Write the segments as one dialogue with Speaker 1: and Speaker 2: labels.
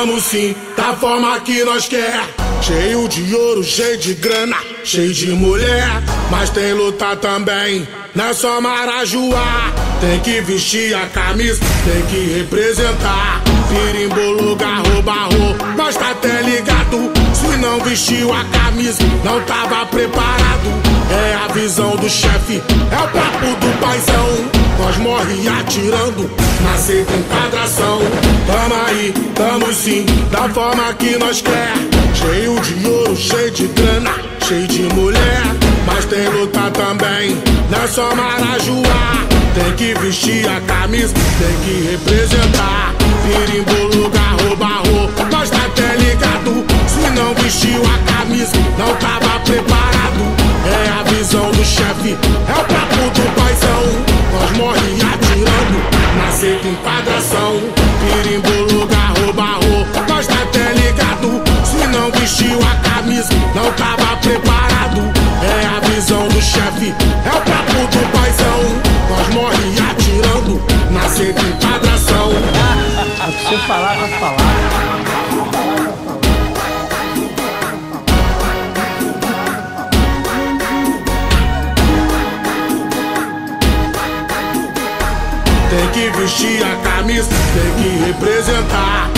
Speaker 1: tamo sim, da forma que nós quer. Cheio de ouro, cheio de grana, cheio de mulher. Mas tem luta também, não é só Marajoá. Tem que vestir a camisa, tem que representar. Pirimbolo, garro, barro, nós tá até ligado. Vestiu a camisa, não tava preparado. É a visão do chefe, é o papo do paizão. Nós morre atirando, nascer com quadração. Tamo aí, tamo sim, da forma que nós quer. Cheio de ouro, cheio de grana, cheio de mulher. Mas tem luta também, não é só Marajoá. Tem que vestir a camisa, tem que representar. Pirimbolo, garro, barro, nós tá até ligado. Não vestiu a camisa, não tava preparado. É a visão do chefe, é o papo do paizão. Nós morre atirando, nascer com quadração. Pirimbolo, garro, barro, nós tá até ligado. Se não vestiu a camisa, não tava preparado. É a visão do chefe, é o papo do paizão. Nós morre atirando, nascer com quadração.
Speaker 2: Se falar, vai falar.
Speaker 1: Que vestir a camisa, tem que representar.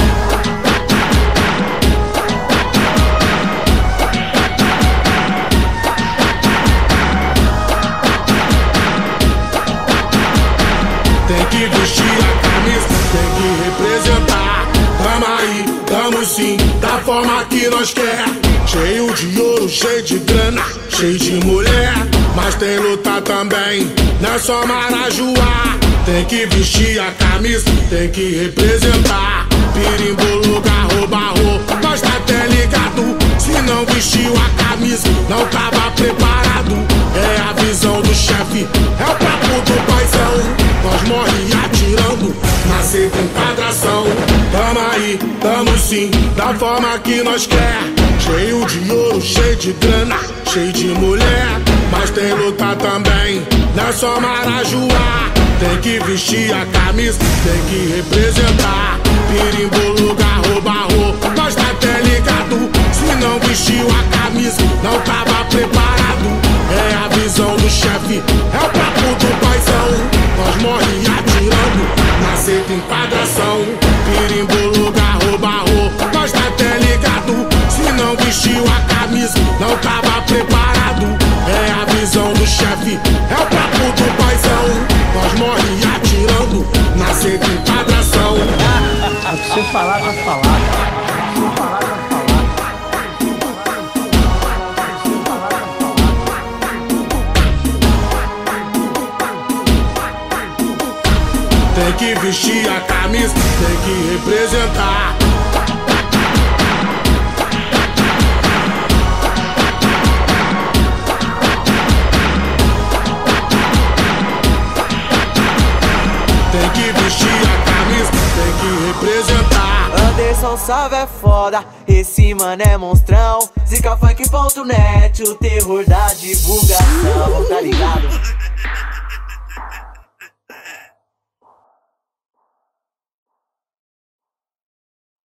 Speaker 1: Tem que vestir a camisa, tem que representar. Tamo aí, tamo sim, da forma que nós quer. Cheio de ouro, cheio de grana, cheio de mulher. Mas tem luta também, não é só Marajoá. Tem que vestir a camisa, tem que representar. Pirimbolo, garro, barro, nós tá até ligado. Se não vestiu a camisa, não tava preparado. É a visão do chefe, é o papo do paizão. Nós morre atirando, nascer com quadração. Tamo aí, tamo sim, da forma que nós quer. Cheio de ouro, cheio de grana, cheio de mulher. Mas tem luta também, não é só Marajoá. Tem que vestir a camisa, tem que representar. Pirimbolo, garro, barro, nós tá até ligado. Se não vestiu a camisa, não tava preparado. É a visão do chefe, é o papo
Speaker 2: Vai falar.
Speaker 1: Tem que vestir a camisa, tem que representar.
Speaker 3: Anderson Salve é foda, esse mano é monstrão. Zicafunk.net, o terror da divulgação, tá ligado?